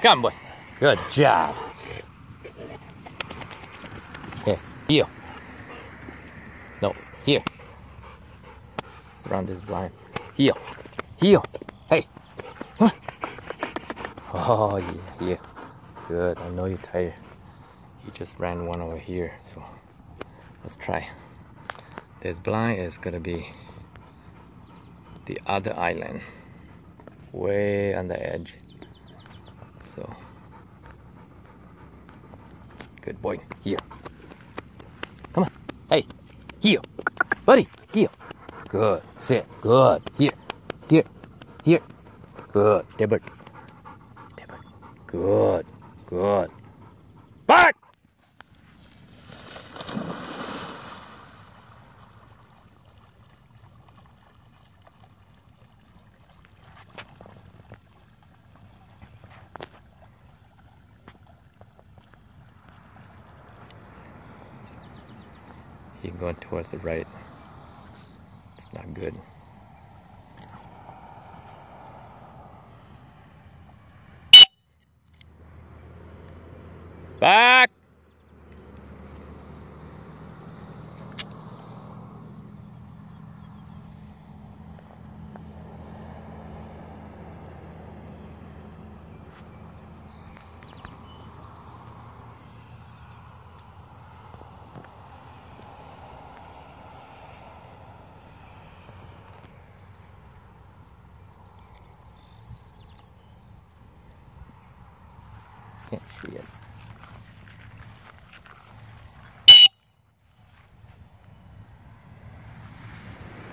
Come, boy. Good job. Here, heel. No, here. Surround this blind. Here, here. Hey. Huh. Oh, yeah, yeah. Good. I know you're tired. You just ran one over here, so let's try. This blind is gonna be the other island, way on the edge. So, good boy. Here. Come on. Hey, here. Buddy, here. Good. Sit. Good. Here. Here. Here. Good. Debit. Debit. Good. Good. Back! You're going towards the right. It's not good. Back! Can't see it.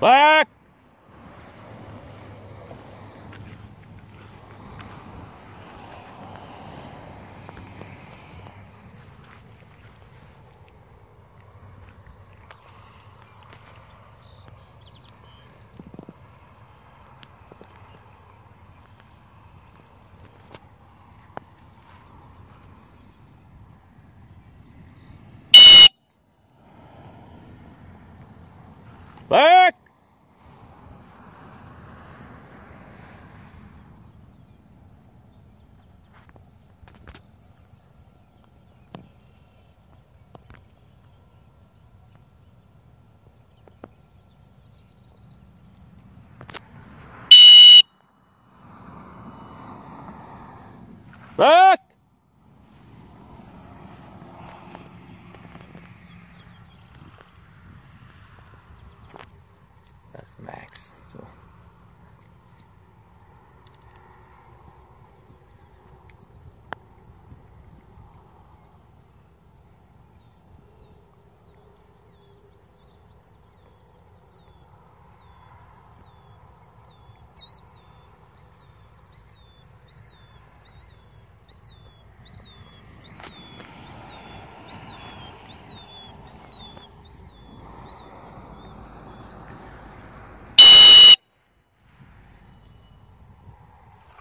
Back! Back! Back! That's max. So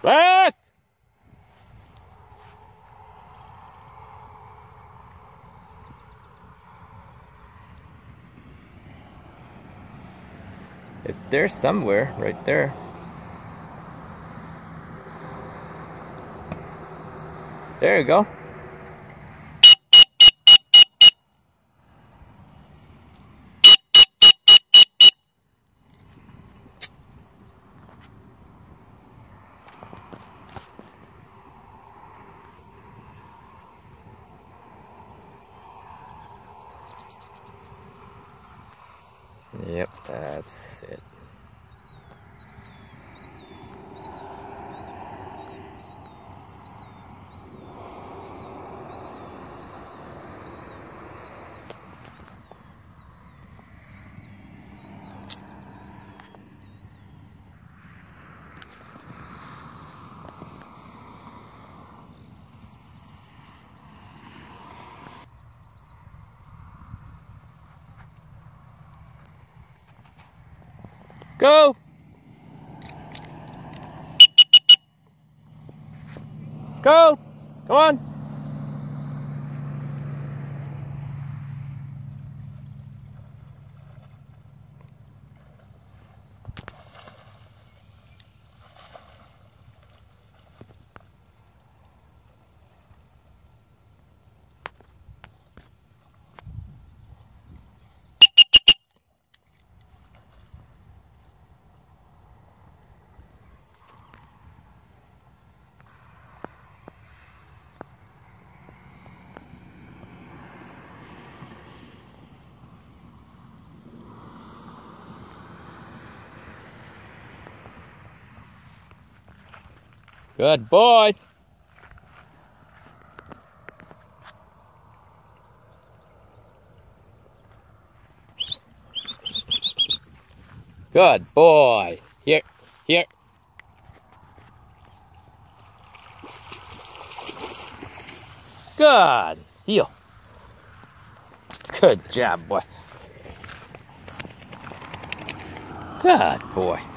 back! It's there somewhere, right there. There you go. Yep, that's it. Go! Go! Come on! Good boy. Good boy. Here, here. Good. Heel. Good job, boy. Good boy.